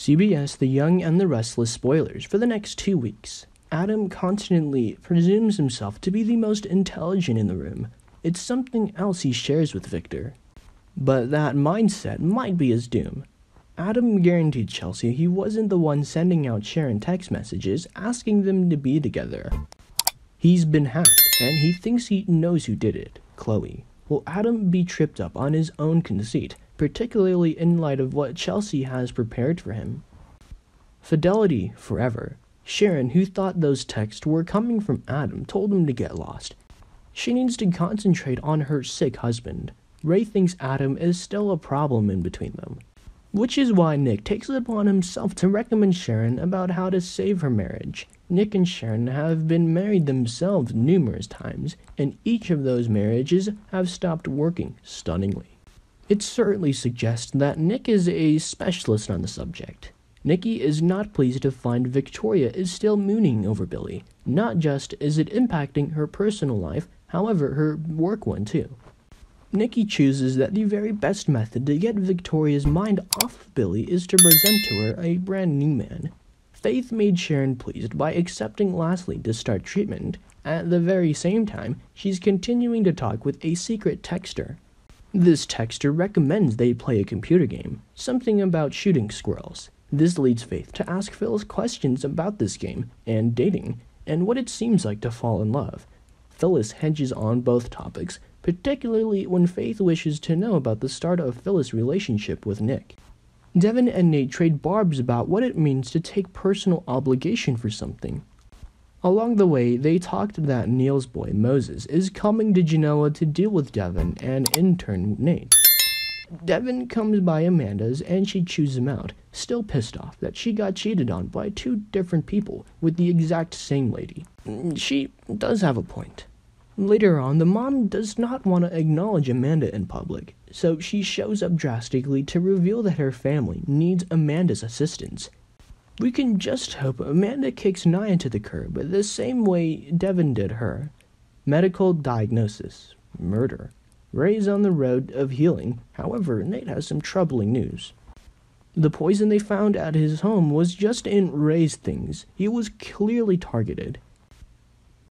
CBS The Young and the Restless spoilers for the next two weeks. Adam constantly presumes himself to be the most intelligent in the room. It's something else he shares with Victor. But that mindset might be his doom. Adam guaranteed Chelsea he wasn't the one sending out Sharon text messages asking them to be together. He's been hacked, and he thinks he knows who did it Chloe. Will Adam be tripped up on his own conceit, particularly in light of what Chelsea has prepared for him? Fidelity forever. Sharon, who thought those texts were coming from Adam, told him to get lost. She needs to concentrate on her sick husband. Rey thinks Adam is still a problem in between them. Which is why Nick takes it upon himself to recommend Sharon about how to save her marriage. Nick and Sharon have been married themselves numerous times, and each of those marriages have stopped working stunningly. It certainly suggests that Nick is a specialist on the subject. Nikki is not pleased to find Victoria is still mooning over Billy. Not just is it impacting her personal life, however, her work one too. Nikki chooses that the very best method to get Victoria's mind off of Billy is to present to her a brand new man. Faith made Sharon pleased by accepting Lastly to start treatment. At the very same time, she's continuing to talk with a secret texter. This texter recommends they play a computer game, something about shooting squirrels. This leads Faith to ask Phyllis questions about this game and dating, and what it seems like to fall in love. Phyllis hedges on both topics, particularly when Faith wishes to know about the start of Phyllis' relationship with Nick. Devin and Nate trade barbs about what it means to take personal obligation for something. Along the way, they talked that Neil's boy, Moses, is coming to Genoa to deal with Devin and intern Nate. Devin comes by Amanda's and she chews him out, still pissed off that she got cheated on by two different people with the exact same lady. She does have a point. Later on, the mom does not want to acknowledge Amanda in public, so she shows up drastically to reveal that her family needs Amanda's assistance. We can just hope Amanda kicks Nia to the curb the same way Devin did her. Medical diagnosis murder. Rey's on the road of healing, however, Nate has some troubling news. The poison they found at his home was just in Rey's things. He was clearly targeted.